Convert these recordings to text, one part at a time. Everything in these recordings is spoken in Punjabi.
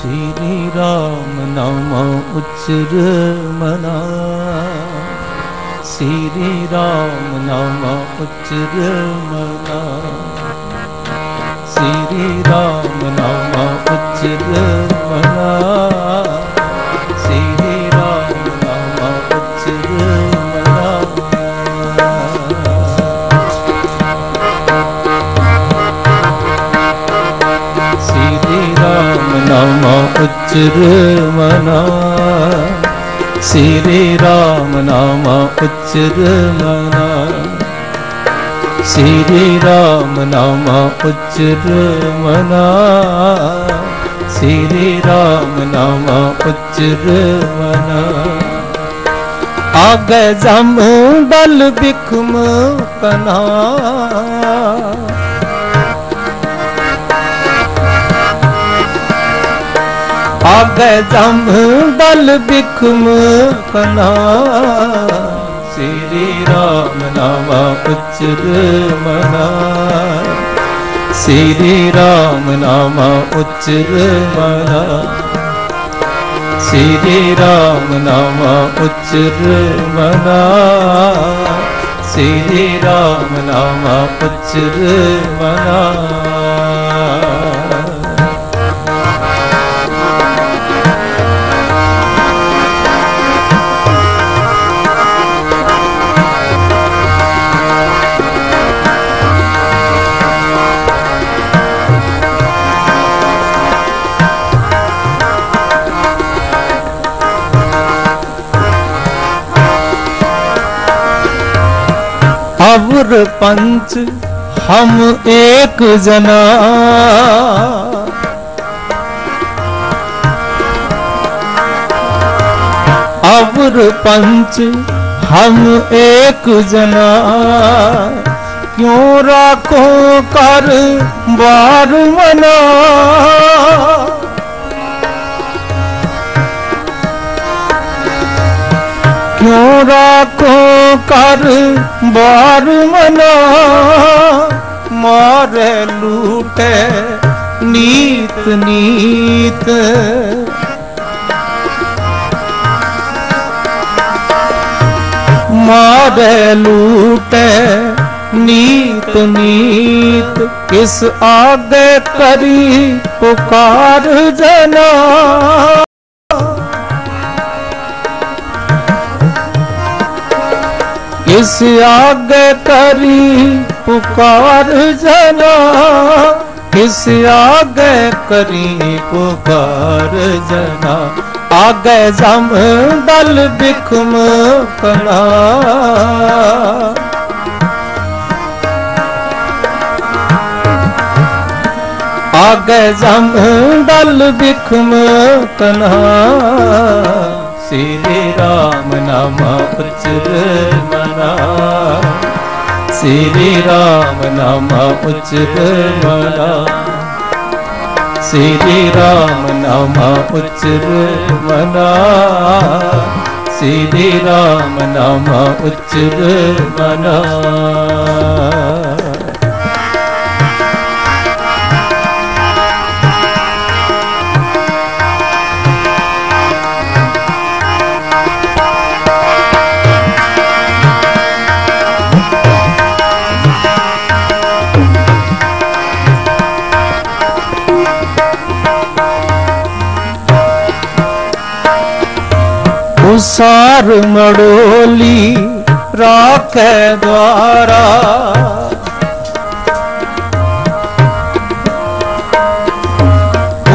श्री राम नाम उच्चर मना श्री राम नाम उच्चर मना श्री राम नाम उच्चर मना ਉਚਰ ਮਨਾ, ਸ੍ਰੀ ਰਾਮ ਨਾਮ ਉਚਰ ਮਨਾ। ਸ੍ਰੀ ਰਾਮ ਨਾਮ ਉਚਰ ਮਨਾ, ਸ੍ਰੀ ਰਾਮ ਨਾਮ ਉਚਰ ਮਨਾ। ਆਗੇ ਜਮ ਬਲ ਬਿਖਮ ਕਨਾ ਆਗੇ ਜਮ ਬਲ ਬਿਖਮ ਕਨਾ। ਸ੍ਰੀ ਰਾਮ ਨਾਮ ਉਚਰ ਮਨਾ। ਸ੍ਰੀ ਰਾਮ ਨਾਮ ਉਚਰ ਮਨਾ। ਸ੍ਰੀ ਰਾਮ ਨਾਮ ਉਚਰ ਮਨਾ। ਸ੍ਰੀ ਰਾਮ ਨਾਮ ਉਚਰ ਮਨਾ। अवर पंच, हम एक जना। अवर पंच, हम एक जना। क्यों राखो कर बार मना? क्यों राखो ਕਰ ਬਾਰ ਮਨਾ, ਮਾਰੇ ਲੂਟੇ ਨੀਤ ਨੀਤ। ਮਾਰੇ ਲੂਟੇ ਨੀਤ ਨੀਤ ਇਸ ਆਗੇ ਕਰੀ ਪੁਕਾਰ ਜਨਾ। किस आगे करी पुकार जना किस आगे करी पुकार जना आगे जम दल बिखम कना आगे जम दल बिखम कना श्री राम नाम उचर मना श्री राम नाम उचर मना श्री राम नाम उचर मना श्री राम नाम उचर मना ਸੰਸਾਰ ਮੜੋਲੀ ਰਾਖੇ ਦੁਆਰਾ।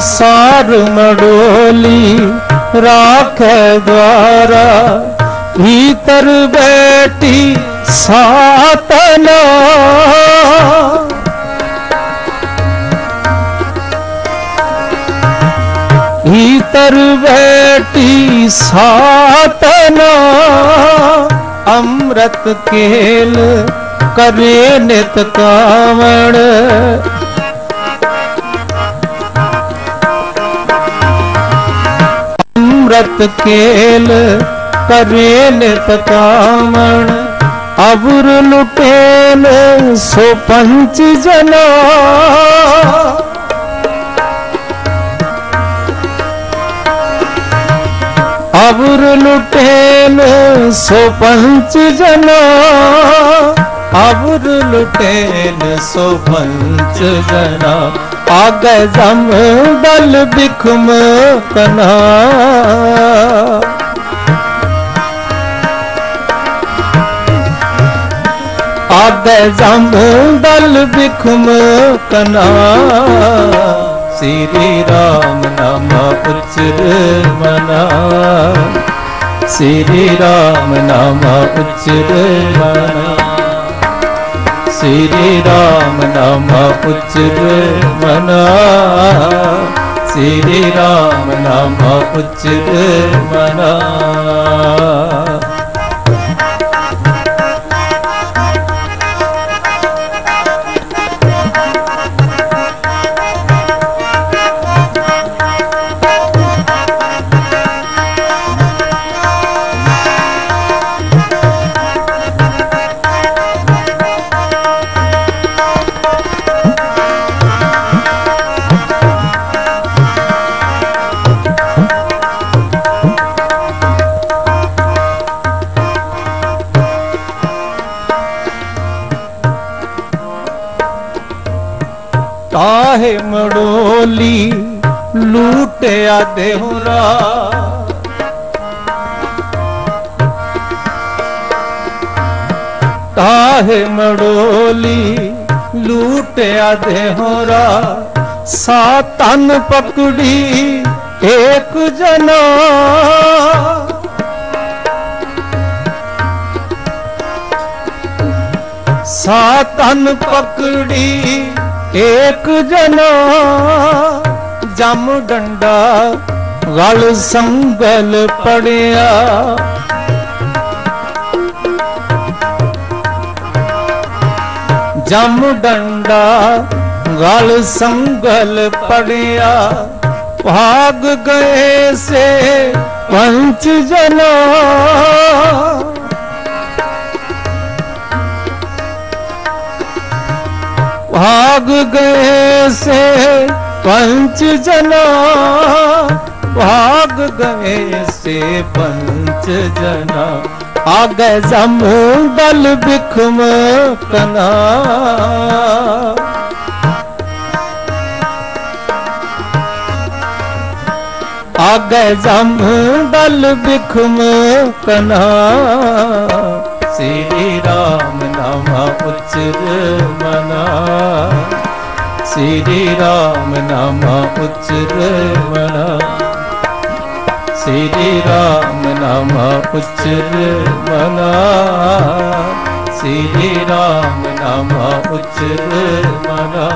ਸਾਰ ਮੜੋਲੀ ਰਾਖੇ ਦੁਆਰਾ ਭੀਤਰ ਬੈਠੀ ਸਾਤਨਾ। भीतर बैठी सातना अमृत केल करे नित कावण अमृत केल करे नित कावण अबुर लुटेन सो पंच जना ਅਵਰ ਲੁਟੇਨ ਸੋ ਪੰਚ ਜਨਾ। ਅਵਰ ਲੁਟੇਨ ਸੋ ਪੰਚ ਜਨਾ। ਆਗੇ ਜਮ ਦਲ ਬਿਖਮ ਕਨਾ ਆਗੇ ਜਮ ਦਲ ਬਿਖਮ ਕਨਾ ਸ੍ਰੀ ਰਾਮ ਨਾਮ ਉਚਰ ਮਨਾ। ਸ੍ਰੀ ਰਾਮ ਨਾਮ ਉਚਰ ਮਨਾ। ਸ੍ਰੀ ਰਾਮ ਨਾਮ ਉਚਰ ਮਨਾ। ਸ੍ਰੀ ਰਾਮ ਨਾਮ ਉਚਰ ਮਨਾ। ਮੜੋਲੀ ਲੂਟਿਆ ਦੇਹੁਰਾ ਕਾਹੇ ਮੜੋਲੀ ਲੂਟਿਆ ਦੇਹੁਰਾ ਸਾ ਤਨ ਪਕੜੀ ਏਕ ਜਨਾ। ਸਾ ਤਨ ਪਕੜੀ ਏਕ ਜਨਾ ਜਮ ਡੰਡਾ ਗਲ ਸੰਗਲ ਪੜਿਆ ਜਮ ਡੰਡਾ ਗਲ ਸੰਗਲ ਪੜਿਆ ਭਾਗ ਗਏ ਸੇ ਪੰਚ ਜਨਾ भाग गए से पंच जना भाग गए से पंच जना आगे जम दल बिखम कना आगे जम दल बिखम कना श्री राम नाम उचर मना ਸ੍ਰੀ ਰਾਮ ਨਾਮਾ ਉਚਰਵਣਾ ਸ੍ਰੀ ਰਾਮ ਨਾਮਾ ਉਚਰਵਣਾ ਸ੍ਰੀ ਰਾਮ ਨਾਮਾ ਉਚਰਵਣਾ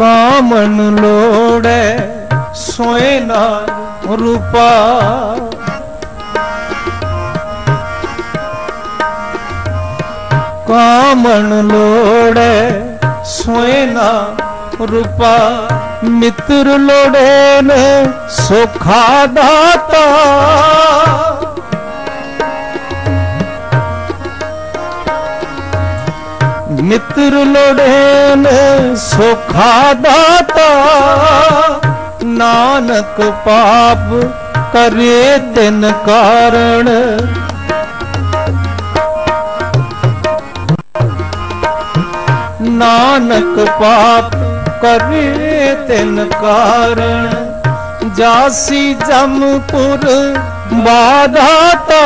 ਕਾਮਨ ਲੋੜੈ, ਸੋਏ ਨਾਲ ਰੂਪਾ। ਕਾਮਨ ਲੋੜੈ, ਸੋਏ ਨਾ ਰੂਪਾ। ਮਿੱਤਰ ਲੋੜੇ ਨੇ, ਸੁਖਾ ਦਾਤਾ। ਮਿੱਤਰ ਲੋੜੇਨ ਸੁਖਾ ਦਾਤਾ, ਨਾਨਕ ਪਾਪ ਕਰੇ ਤਿਨ ਕਾਰਣ। ਨਾਨਕ ਪਾਪ ਕਰੇ ਤਿਨ ਕਾਰਣ, ਜਾਸੀ ਜਮਪੁਰ ਬਾਧਾਤਾ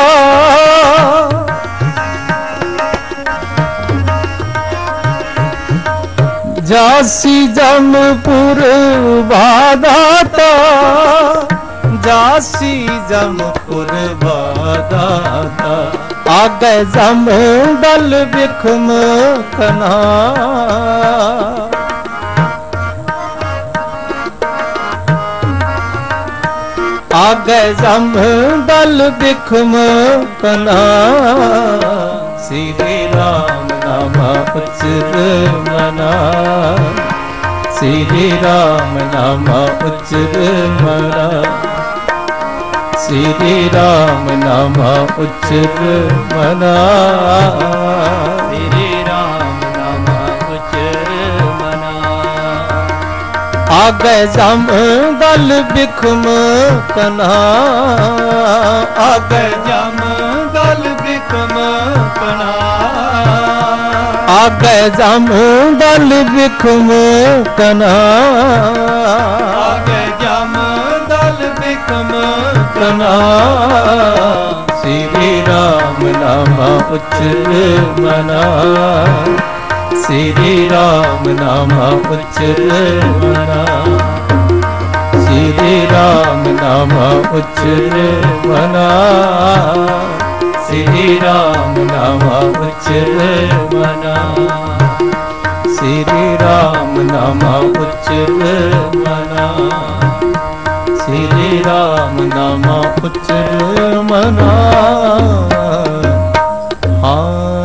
ਜਾਸੀ ਜਮਪੁਰ ਬਾਦਾਤਾ ਜਾਸੀ ਜਮਪੁਰ ਬਾਦਾਤਾ ਆਗੇ ਜਮ ਦਲ ਵਿਖਮ ਕਨਾ। ਆਗੇ ਜਮ ਦਲ ਵਿਖਮ ਕਨਾ। ਸਿਰੇ ਰਾਮ ਉਚਰ ਮਨਾ ਸ੍ਰੀ ਰਾਮ ਨਾਮ ਉਚਰ ਮਨਾ ਸ੍ਰੀ ਰਾਮ ਨਾਮ ਉਚਰ ਮਨਾ ਸ੍ਰੀ ਰਾਮ ਨਾਮ ਉਚਰ ਮਨਾ ਆਗੇ ਜਮ ਦਲ ਬਿਖਮ ਕਨਾ ਆਗੇ ਜਮ ਦਲ ਬਿਕਮ ਆਗੇ ਜਮ ਦਲ ਬਿਖਮ ਕਨਾ। ਆਗੇ ਜਮ ਦਲ ਬਿਕਮ ਕਨਾ। ਸ੍ਰੀ ਰਾਮ ਨਾਮ ਉਚਰ ਮਨਾ। ਸ੍ਰੀ ਰਾਮ ਨਾਮ ਉਚਰ ਮਨਾ। ਸ੍ਰੀ ਰਾਮ ਨਾਮ ਉਚਰ ਮਨਾ। ਸ੍ਰੀ ਰਾਮ ਨਾਮ ਮਨਾ। ਸ੍ਰੀ ਰਾਮ ਨਾਮ ਉਚਰ ਮਨਾ। ਸ੍ਰੀ ਰਾਮ ਨਾਮ ਉਚਰ ਮਨਾ। ਹਾਂ।